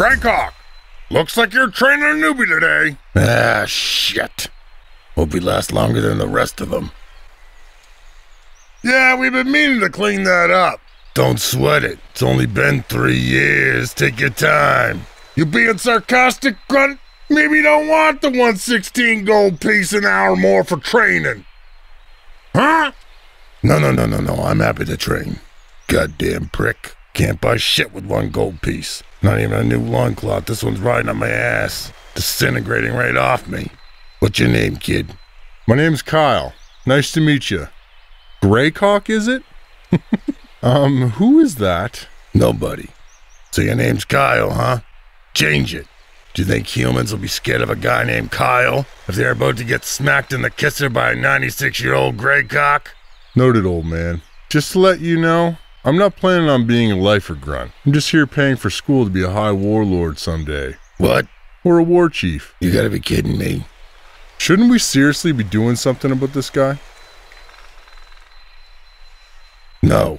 Greycock, looks like you're training a newbie today. Ah, shit. Hope he lasts longer than the rest of them. Yeah, we've been meaning to clean that up. Don't sweat it. It's only been three years. Take your time. You being sarcastic, Grunt? Maybe you don't want the 116 gold piece an hour more for training. Huh? No, no, no, no, no. I'm happy to train. Goddamn prick. Can't buy shit with one gold piece. Not even a new loincloth. This one's riding on my ass. Disintegrating right off me. What's your name, kid? My name's Kyle. Nice to meet you. Greycock, is it? um, who is that? Nobody. So your name's Kyle, huh? Change it. Do you think humans will be scared of a guy named Kyle if they're about to get smacked in the kisser by a 96 year old Greycock? Noted, old man. Just to let you know, I'm not planning on being a lifer grunt. I'm just here paying for school to be a high warlord someday. What? Or a war chief. You gotta be kidding me. Shouldn't we seriously be doing something about this guy? No.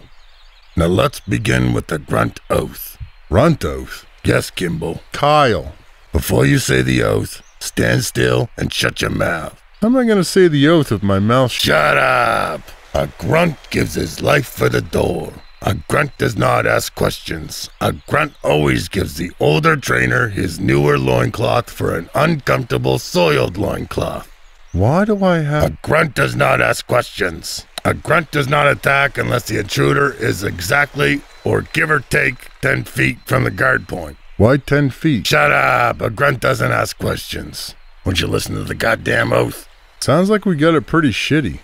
Now let's begin with the grunt oath. Grunt oath? Yes, Kimball. Kyle. Before you say the oath, stand still and shut your mouth. How am I going to say the oath with my mouth shut? Shut up! A grunt gives his life for the door. A grunt does not ask questions. A grunt always gives the older trainer his newer loincloth for an uncomfortable soiled loincloth. Why do I have. A grunt does not ask questions. A grunt does not attack unless the intruder is exactly or give or take 10 feet from the guard point. Why 10 feet? Shut up! A grunt doesn't ask questions. Won't you listen to the goddamn oath? Sounds like we got it pretty shitty.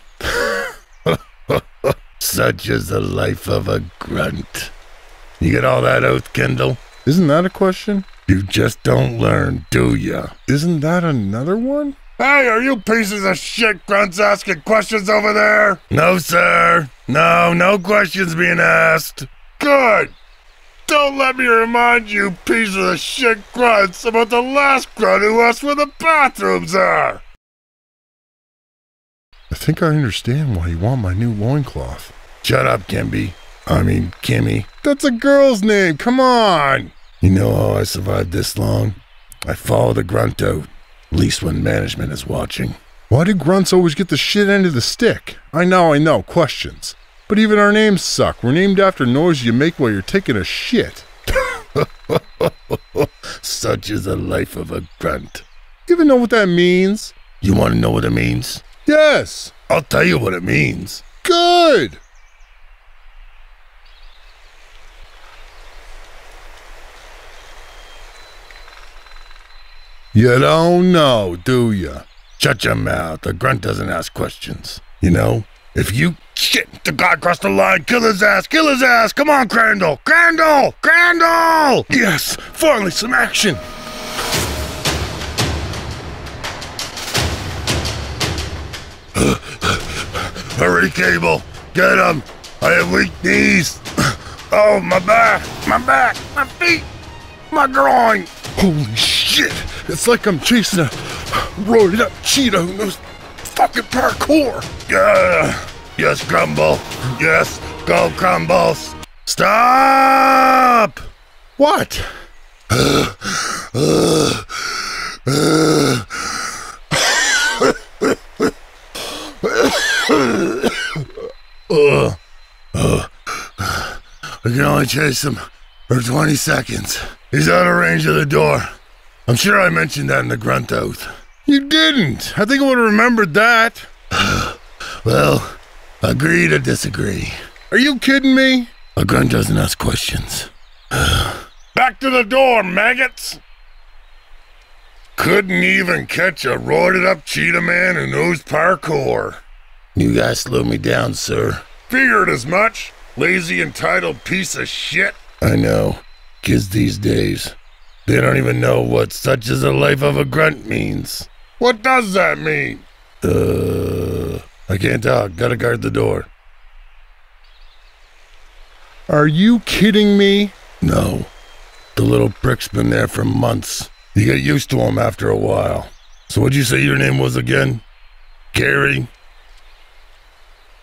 Such is the life of a grunt. You get all that oath, Kendall? Isn't that a question? You just don't learn, do ya? Isn't that another one? Hey, are you pieces of shit grunts asking questions over there? No, sir. No, no questions being asked. Good. Don't let me remind you pieces of shit grunts about the last grunt who asked where the bathrooms are. I think I understand why you want my new loincloth. Shut up, Kimby. I mean, Kimmy. That's a girl's name, come on! You know how I survived this long? I follow the grunt out, at least when management is watching. Why do grunts always get the shit end of the stick? I know, I know, questions. But even our names suck. We're named after noise you make while you're taking a shit. Such is the life of a grunt. You even know what that means? You want to know what it means? Yes! I'll tell you what it means. Good! You don't know, do you? Shut your mouth. The grunt doesn't ask questions. You know, if you shit the guy crossed the line, kill his ass, kill his ass. Come on, Crandall, Crandall, Crandall. Yes! Finally, some action! Hurry, Cable. Get him. I have weak knees. Oh, my back, my back, my feet, my groin. Holy shit! It's like I'm chasing a roided up cheetah who knows fucking parkour! Yeah. Yes, Crumble. Yes, go Crumbles. Stop! What? Ugh. Ugh. I can only chase him for 20 seconds. He's out of range of the door. I'm sure I mentioned that in the grunt oath. You didn't! I think I would have remembered that! Well, agree to disagree. Are you kidding me? A grunt doesn't ask questions. Back to the door, maggots. Couldn't even catch a roided up cheetah man who knows parkour. You guys slow me down, sir. Figured as much. Lazy, entitled piece of shit. I know. Kids these days, they don't even know what such as a life of a grunt means. What does that mean? Uh, I can't talk. Gotta guard the door. Are you kidding me? No. The little prick's been there for months. You get used to him after a while. So what'd you say your name was again? Gary?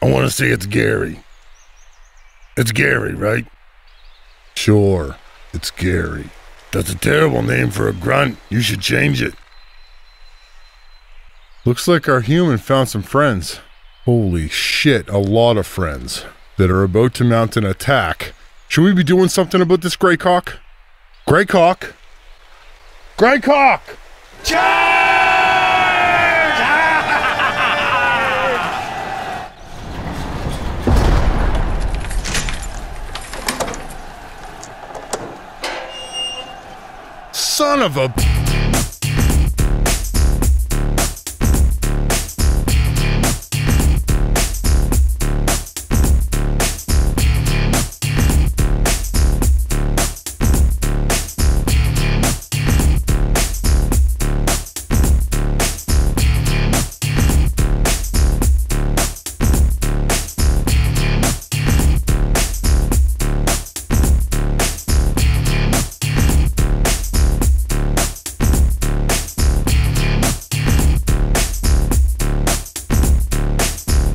I want to say it's Gary. It's Gary, right? Sure, it's Gary. That's a terrible name for a grunt. You should change it. Looks like our human found some friends. Holy shit, a lot of friends that are about to mount an attack. Should we be doing something about this Greycock? Greycock? Greycock! Son of a